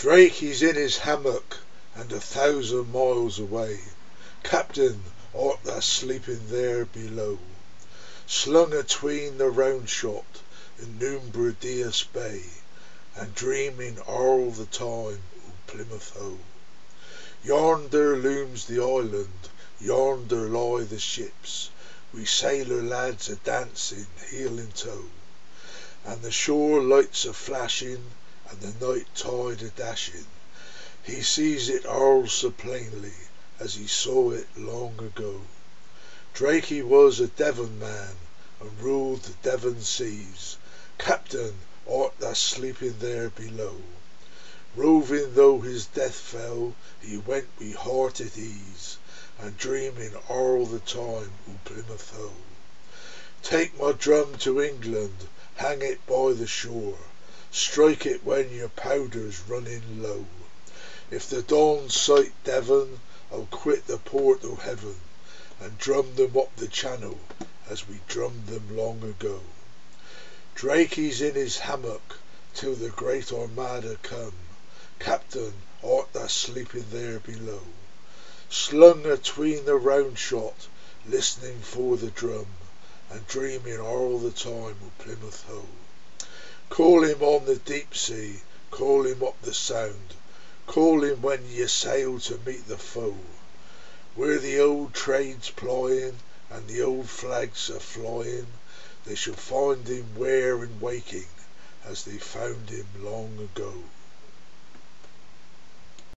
Drake he's in his hammock, and a thousand miles away, Captain, art thou sleeping there below, Slung atween the round shot in Nombre Dios Bay, And dreaming all the time o' Plymouth Hoe? Yonder looms the island, yonder lie the ships, We sailor lads a dancing heel and toe, And the shore lights a flashing, and the night tide a dashing, He sees it all so plainly as he saw it long ago. Drake he was a Devon man, and ruled the Devon seas, Captain, art thou sleeping there below? Roving though his death fell, he went wi' heart at ease, And dreaming all the time o' Plymouth Hoe. Take my drum to England, hang it by the shore, Strike it when your powder's running low; If the Dons sight Devon, I'll quit the port o' Heaven, And drum them up the Channel as we drummed them long ago. Drake he's in his hammock till the great Armada come, Captain, art thou sleeping there below? Slung atween the round shot, listening for the drum, And dreaming all the time o' Plymouth Hoe. Call him on the deep sea, call him up the Sound, Call him when ye sail to meet the foe, Where the old trade's plying, and the old flags are flying, They shall find him and waking, as they found him long ago.